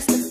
first.